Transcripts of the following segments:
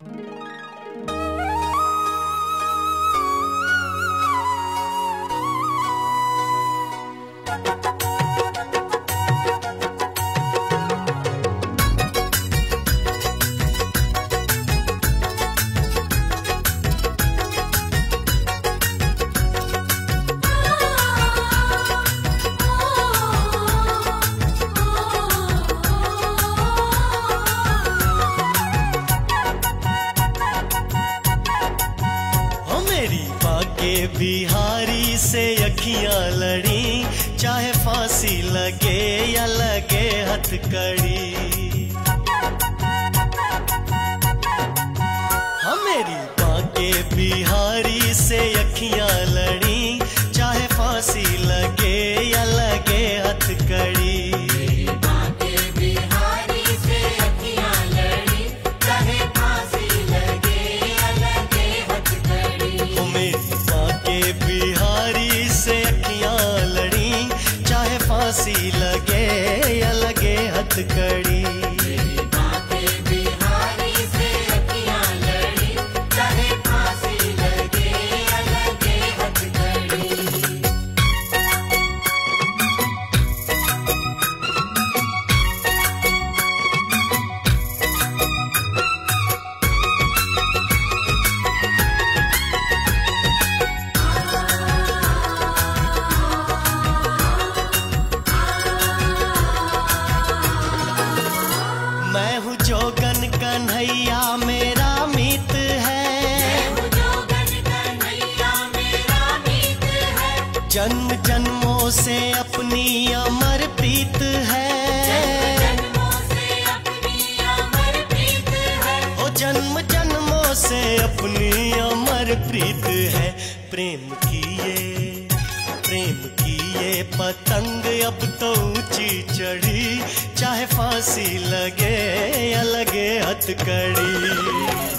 ओ से लड़ी चाहे फांसी लगे या लगे हथकड़ी। हमेरी बाके बिहारी से अखियाँ लड़ी जन्मों से अपनी अमर प्रीत है। जन्म जन्मों से अपनी अमर प्रीत है। प्रेम की ये प्रेम की ये पतंग अब तो ऊँची चढ़ी। चाहे फांसी लगे या लगे हथकड़ी।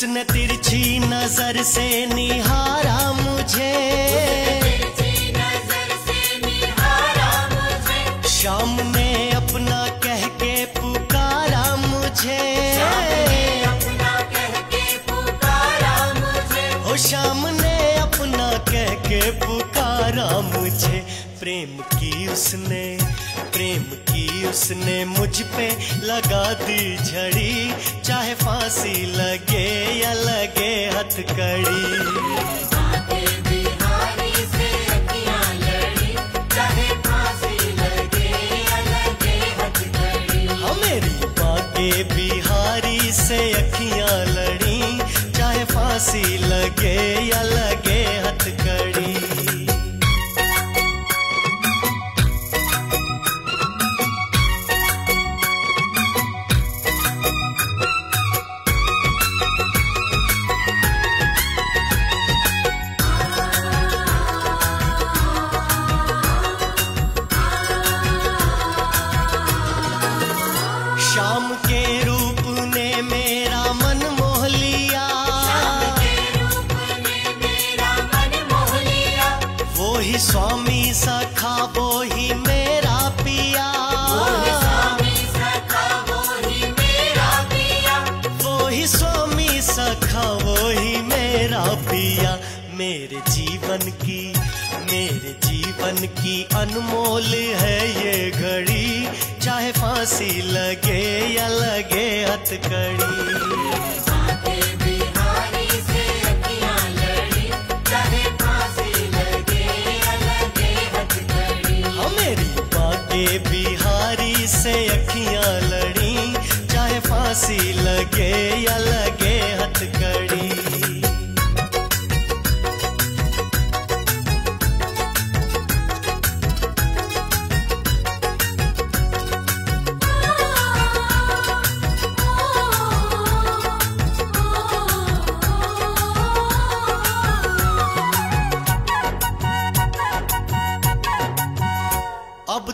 उसने तिरछी नज़र से निहारा मुझे। शाम ने अपना कह के पुकारा मुझे। ओ शाम ने अपना कह के पुकारा मुझे। प्रेम की उसने प्रेम की उसने मुझ पे लगा दी झड़ी। चाहे फांसी लगे या लगे हथकड़ी। स्वामी सखा, वो ही मेरा पिया। स्वामी ही मेरा मेरे जीवन की, मेरे जीवन की अनमोल है ये घड़ी। चाहे फांसी लगे या लगे हथकड़ी से अखियाँ लड़ी चाहे फांसी लगे या लगे हथकड़ी।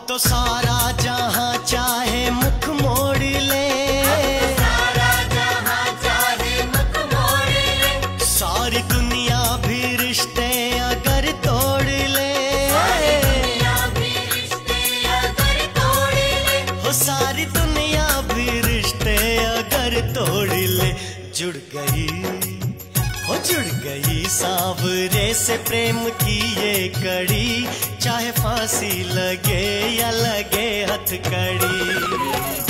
तो सारा गई हो जुड़ गई सावरे से प्रेम की ये कड़ी, चाहे फांसी लगे या लगे हथकड़ी।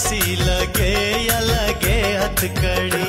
हँसी लगे अलगे लगे हथकड़ी।